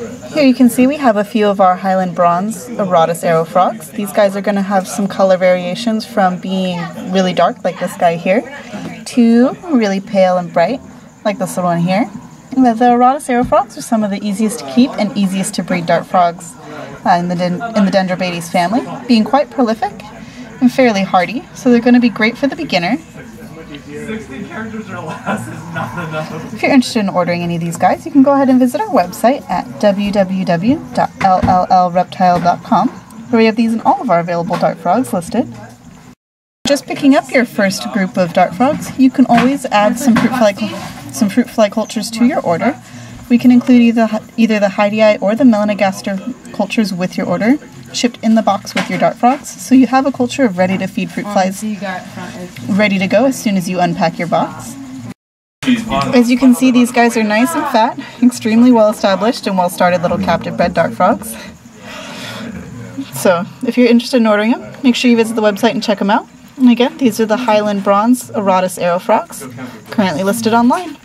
Here you can see we have a few of our Highland Bronze Auratus arrow frogs. These guys are going to have some color variations from being really dark, like this guy here, to really pale and bright, like this little one here. The, the Auratus arrow frogs are some of the easiest to keep and easiest to breed dart frogs uh, in, the in the Dendrobates family, being quite prolific and fairly hardy, so they're going to be great for the beginner 60 characters or less is not enough. If you're interested in ordering any of these guys, you can go ahead and visit our website at www.lllreptile.com, where we have these and all of our available dart frogs listed. Just picking up your first group of dart frogs, you can always add some fruit fly, some fruit fly cultures to your order. We can include either, either the Hydei or the Melanogaster cultures with your order shipped in the box with your dart frogs, so you have a culture of ready to feed fruit flies ready to go as soon as you unpack your box. As you can see, these guys are nice and fat, extremely well established and well started little captive bred dart frogs. So, if you're interested in ordering them, make sure you visit the website and check them out. And again, these are the Highland Bronze Auratus Arrow Frogs, currently listed online.